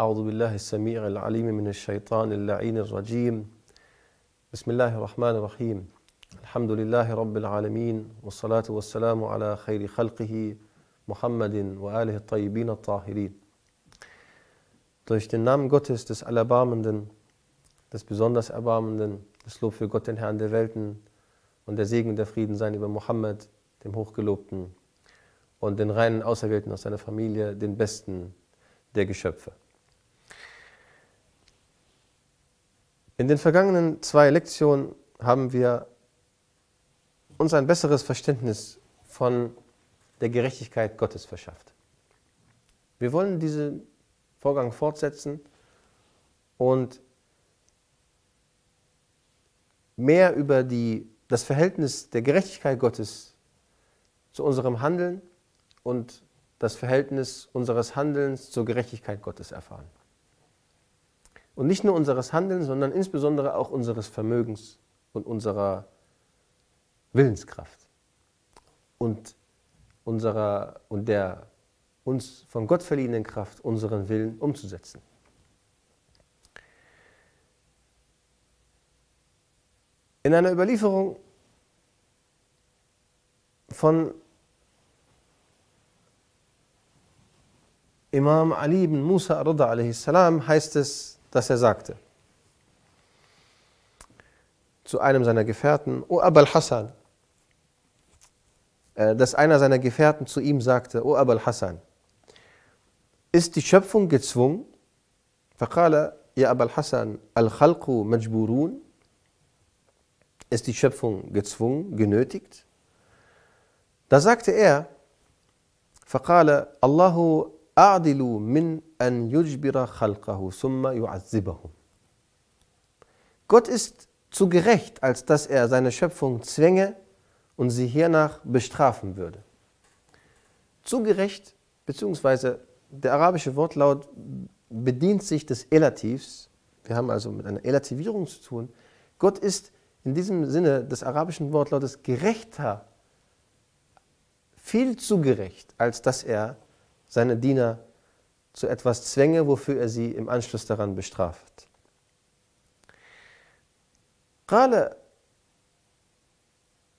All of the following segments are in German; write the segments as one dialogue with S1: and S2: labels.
S1: أعوذ بالله السميع العليم من الشيطان اللعين الرجيم بسم الله الرحمن الرحيم الحمد لله رب العالمين والصلاة والسلام على خير خلقه محمد وآله الطيبين الطاهرين Durch den Namen Gottes, des Allerbarmenden, des besonders Erbarmenden, das Lob für Gott, den Herrn der Welten und der Segen und der Frieden sein über Mohammed, dem Hochgelobten und den reinen Auserwählten aus seiner Familie, den Besten der Geschöpfe. In den vergangenen zwei Lektionen haben wir uns ein besseres Verständnis von der Gerechtigkeit Gottes verschafft. Wir wollen diesen Vorgang fortsetzen und mehr über die, das Verhältnis der Gerechtigkeit Gottes zu unserem Handeln und das Verhältnis unseres Handelns zur Gerechtigkeit Gottes erfahren. Und nicht nur unseres Handelns, sondern insbesondere auch unseres Vermögens und unserer Willenskraft und, unserer, und der uns von Gott verliehenen Kraft, unseren Willen umzusetzen. In einer Überlieferung von Imam Ali ibn Musa Arda heißt es, dass er sagte zu einem seiner Gefährten, O Abul Hassan, äh, dass einer seiner Gefährten zu ihm sagte, O Abul Hassan, ist die Schöpfung gezwungen? فقال يا أبا الحسن الخلق مجبورون ist die Schöpfung gezwungen, genötigt? Da sagte er, فقال الله أعدل من أن يجبر خلقه ثم يعذبهم. Gott ist zu gerecht, als dass er seine Schöpfung zwänge und sie hiernach bestrafen würde. Zu gerecht, beziehungsweise der arabische Wortlaut bedient sich des Elativs. Wir haben also mit einer Elativierung zu tun. Gott ist in diesem Sinne des arabischen Wortlautes gerechter, viel zu gerecht, als dass er seine Diener zu etwas zwänge, wofür er sie im Anschluss daran bestraft. قال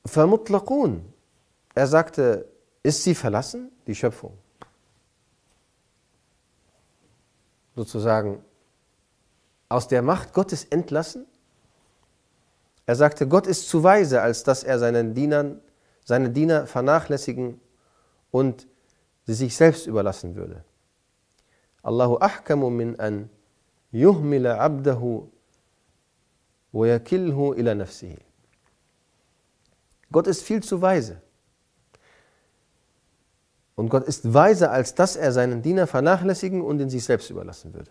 S1: فمطلقون er sagte, ist sie verlassen, die Schöpfung? Sozusagen aus der Macht Gottes entlassen? Er sagte, Gott ist zu weise, als dass er seinen Dienern, seine Diener vernachlässigen und sie sich selbst überlassen würde. Allahu ahkamu min an yuhmila abdahu wa yakilhu ila nafsihi. Gott ist viel zu weise. Und Gott ist weiser, als dass er seinen Diener vernachlässigen und in sich selbst überlassen würde.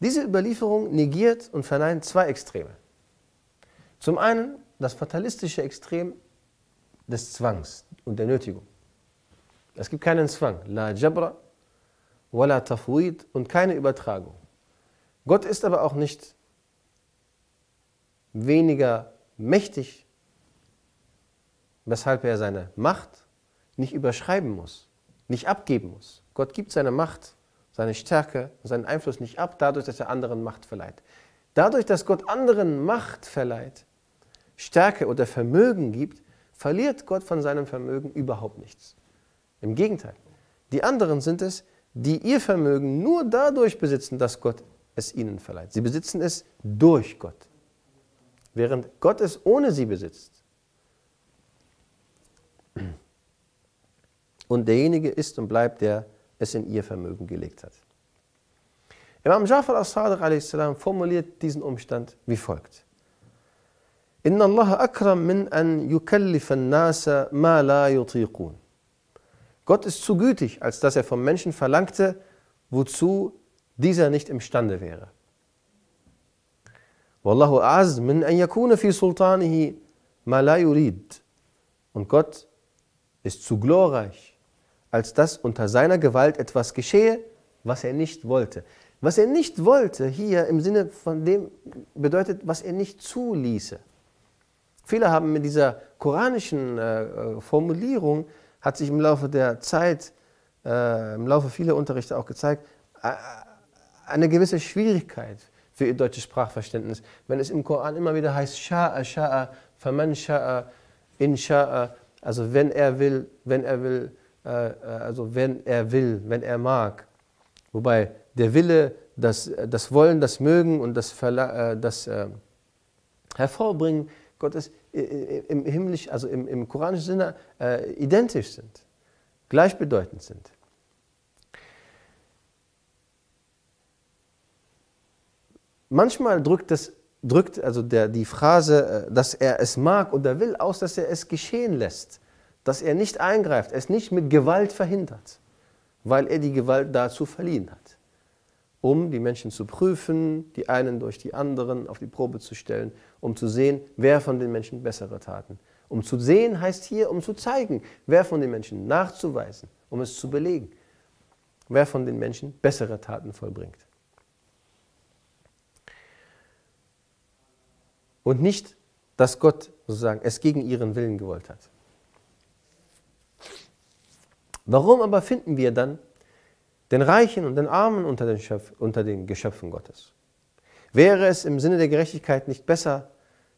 S1: Diese Überlieferung negiert und verneint zwei Extreme. Zum einen das fatalistische Extrem des Zwangs und der Nötigung. Es gibt keinen Zwang, la jabra, wala tafwid und keine Übertragung. Gott ist aber auch nicht weniger mächtig, weshalb er seine Macht nicht überschreiben muss, nicht abgeben muss. Gott gibt seine Macht, seine Stärke, seinen Einfluss nicht ab, dadurch, dass er anderen Macht verleiht. Dadurch, dass Gott anderen Macht verleiht, Stärke oder Vermögen gibt, verliert Gott von seinem Vermögen überhaupt nichts. Im Gegenteil, die anderen sind es, die ihr Vermögen nur dadurch besitzen, dass Gott es ihnen verleiht. Sie besitzen es durch Gott, während Gott es ohne sie besitzt. Und derjenige ist und bleibt, der es in ihr Vermögen gelegt hat. Imam Jafar al-Sadiq formuliert diesen Umstand wie folgt. إن الله أكرم من أن يكلف الناس ما لا يطيقون. Gott ist zu gütig, als dass er vom Menschen verlangte, wozu dieser nicht imstande wäre. Wallahu az min an yakuna fi sultanihi ma la yurid. Und Gott ist zu glorreich, als dass unter seiner Gewalt etwas geschehe, was er nicht wollte. Was er nicht wollte, hier im Sinne von dem bedeutet, was er nicht zuließe. Viele haben mit dieser koranischen äh, äh, Formulierung, hat sich im Laufe der Zeit, äh, im Laufe vieler Unterrichte auch gezeigt, eine gewisse Schwierigkeit für ihr deutsches Sprachverständnis, wenn es im Koran immer wieder heißt, Sha'a, Sha'a, Faman Sha'a, In Sha'a, also wenn er will, wenn er will, äh, also wenn er will, wenn er mag. Wobei der Wille, das, das Wollen, das Mögen und das, Verla das äh, Hervorbringen Gottes im himmlisch, also im, im koranischen Sinne äh, identisch sind, gleichbedeutend sind. Manchmal drückt, das, drückt also der, die Phrase, äh, dass er es mag oder will, aus, dass er es geschehen lässt, dass er nicht eingreift, es nicht mit Gewalt verhindert, weil er die Gewalt dazu verliehen hat, um die Menschen zu prüfen, die einen durch die anderen auf die Probe zu stellen, um zu sehen, wer von den Menschen bessere Taten. Um zu sehen heißt hier, um zu zeigen, wer von den Menschen nachzuweisen, um es zu belegen, wer von den Menschen bessere Taten vollbringt. und nicht, dass Gott sozusagen es gegen ihren Willen gewollt hat. Warum aber finden wir dann den Reichen und den Armen unter den, Schöpf, unter den Geschöpfen Gottes? Wäre es im Sinne der Gerechtigkeit nicht besser,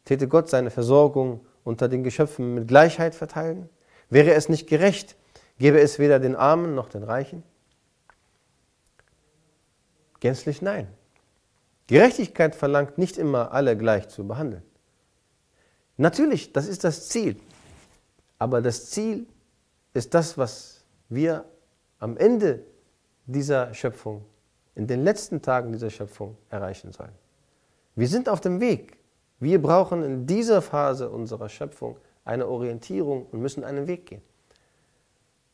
S1: täte Gott seine Versorgung unter den Geschöpfen mit Gleichheit verteilen? Wäre es nicht gerecht, gäbe es weder den Armen noch den Reichen? Gänzlich nein. Gerechtigkeit verlangt nicht immer alle gleich zu behandeln. Natürlich, das ist das Ziel. Aber das Ziel ist das, was wir am Ende dieser Schöpfung, in den letzten Tagen dieser Schöpfung erreichen sollen. Wir sind auf dem Weg. Wir brauchen in dieser Phase unserer Schöpfung eine Orientierung und müssen einen Weg gehen.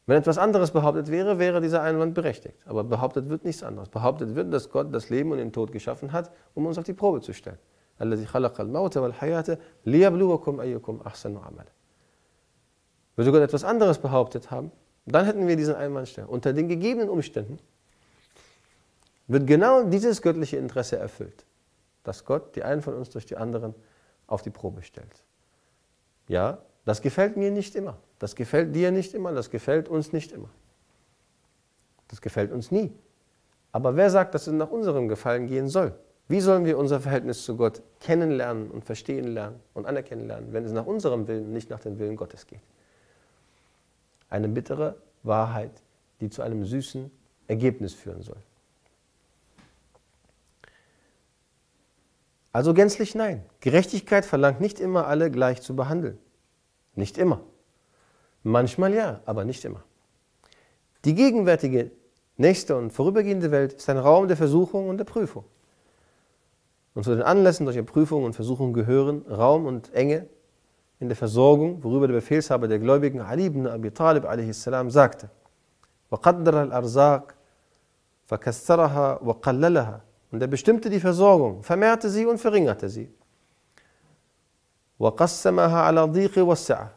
S1: Wenn etwas anderes behauptet wäre, wäre dieser Einwand berechtigt. Aber behauptet wird nichts anderes. Behauptet wird, dass Gott das Leben und den Tod geschaffen hat, um uns auf die Probe zu stellen. Würde Gott etwas anderes behauptet haben, dann hätten wir diesen Einwand stellen. Unter den gegebenen Umständen wird genau dieses göttliche Interesse erfüllt, dass Gott die einen von uns durch die anderen auf die Probe stellt. Ja, das gefällt mir nicht immer. Das gefällt dir nicht immer, das gefällt uns nicht immer. Das gefällt uns nie. Aber wer sagt, dass es nach unserem Gefallen gehen soll? Wie sollen wir unser Verhältnis zu Gott kennenlernen und verstehen lernen und anerkennen lernen, wenn es nach unserem Willen, nicht nach dem Willen Gottes geht? Eine bittere Wahrheit, die zu einem süßen Ergebnis führen soll. Also gänzlich nein. Gerechtigkeit verlangt nicht immer alle gleich zu behandeln. Nicht immer. Manchmal ja, aber nicht immer. Die gegenwärtige, nächste und vorübergehende Welt ist ein Raum der Versuchung und der Prüfung. Und zu den Anlässen solcher Prüfungen und Versuchungen gehören Raum und Enge in der Versorgung, worüber der Befehlshaber der Gläubigen Ali ibn Abi Talib a.s. sagte: وَقَدَّرَ الْأَرْزَاقِ فَكَسَّرَهَا وَقَلَّلَهَا Und er bestimmte die Versorgung, vermehrte sie und verringerte sie. وَقَسَّمَهَا عَلَى الضِّيقِ وَالسَّعَةِ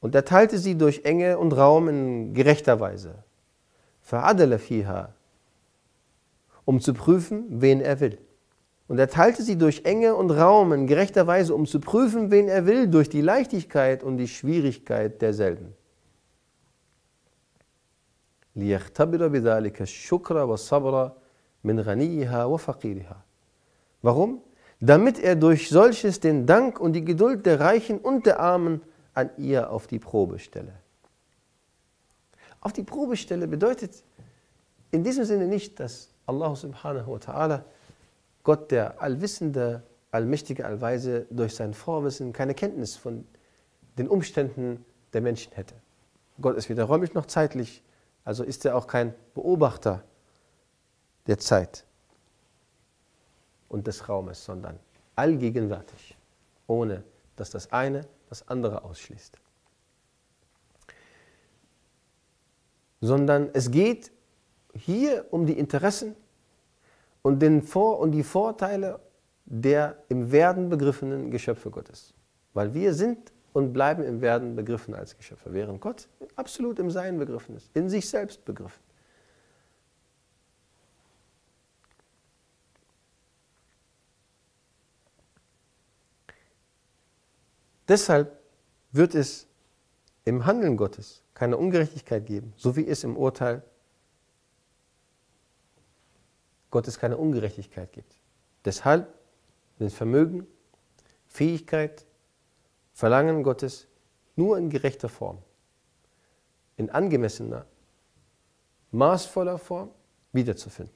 S1: und er teilte sie durch Enge und Raum in gerechter Weise. فَعَدَلَ فِيهَا um zu prüfen, wen er will. Und er teilte sie durch Enge und Raum in gerechter Weise, um zu prüfen, wen er will, durch die Leichtigkeit und die Schwierigkeit derselben. Warum? Damit er durch solches den Dank und die Geduld der Reichen und der Armen an ihr auf die Probestelle. Auf die Probestelle bedeutet in diesem Sinne nicht, dass Allah subhanahu wa ta'ala, Gott der Allwissende, Allmächtige, Allweise, durch sein Vorwissen keine Kenntnis von den Umständen der Menschen hätte. Gott ist weder räumlich noch zeitlich, also ist er auch kein Beobachter der Zeit und des Raumes, sondern allgegenwärtig, ohne dass das eine das andere ausschließt. Sondern es geht hier um die Interessen und, den Vor und die Vorteile der im Werden begriffenen Geschöpfe Gottes. Weil wir sind und bleiben im Werden begriffen als Geschöpfe, während Gott absolut im Sein begriffen ist, in sich selbst begriffen. Deshalb wird es im Handeln Gottes keine Ungerechtigkeit geben, so wie es im Urteil Gott es keine Ungerechtigkeit gibt. Deshalb sind Vermögen, Fähigkeit, Verlangen Gottes nur in gerechter Form, in angemessener, maßvoller Form wiederzufinden.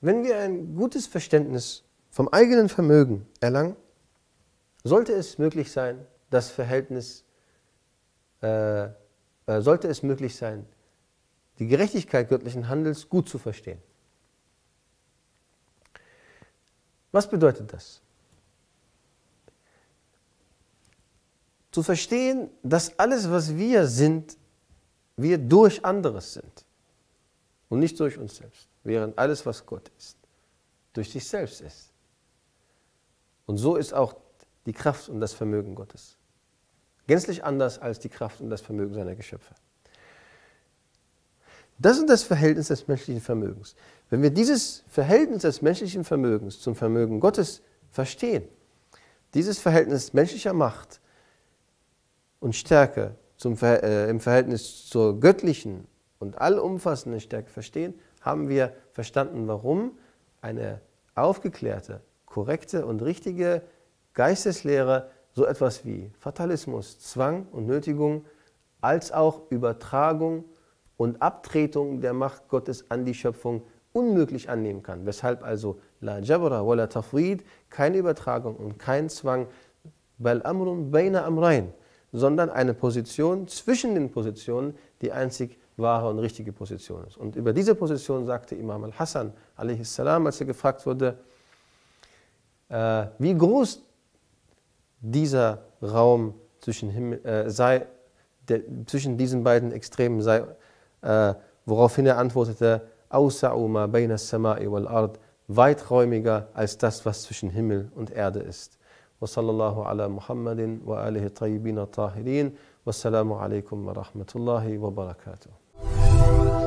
S1: Wenn wir ein gutes Verständnis vom eigenen Vermögen erlangen, sollte es möglich sein, das Verhältnis, äh, äh, sollte es möglich sein, die Gerechtigkeit göttlichen Handels gut zu verstehen. Was bedeutet das? Zu verstehen, dass alles, was wir sind, wir durch anderes sind und nicht durch uns selbst während alles, was Gott ist, durch sich selbst ist. Und so ist auch die Kraft und das Vermögen Gottes. Gänzlich anders als die Kraft und das Vermögen seiner Geschöpfe. Das ist das Verhältnis des menschlichen Vermögens. Wenn wir dieses Verhältnis des menschlichen Vermögens zum Vermögen Gottes verstehen, dieses Verhältnis menschlicher Macht und Stärke zum, äh, im Verhältnis zur göttlichen und allumfassenden Stärke verstehen, haben wir verstanden, warum eine aufgeklärte, korrekte und richtige Geisteslehre so etwas wie Fatalismus, Zwang und Nötigung als auch Übertragung und Abtretung der Macht Gottes an die Schöpfung unmöglich annehmen kann. Weshalb also La Jabra wala Tafrid, keine Übertragung und kein Zwang, bal amrun baina amrain, sondern eine Position zwischen den Positionen, die einzig wahre und richtige Position ist. Und über diese Position sagte Imam al-Hassan, als er gefragt wurde, äh, wie groß dieser Raum zwischen, Himmel, äh, sei, der, zwischen diesen beiden Extremen sei, äh, woraufhin er antwortete, weiträumiger als das, was zwischen Himmel und Erde ist. وصلى الله على محمد وآله الطيبين الطاهرين والسلام عليكم ورحمة الله وبركاته Thank you.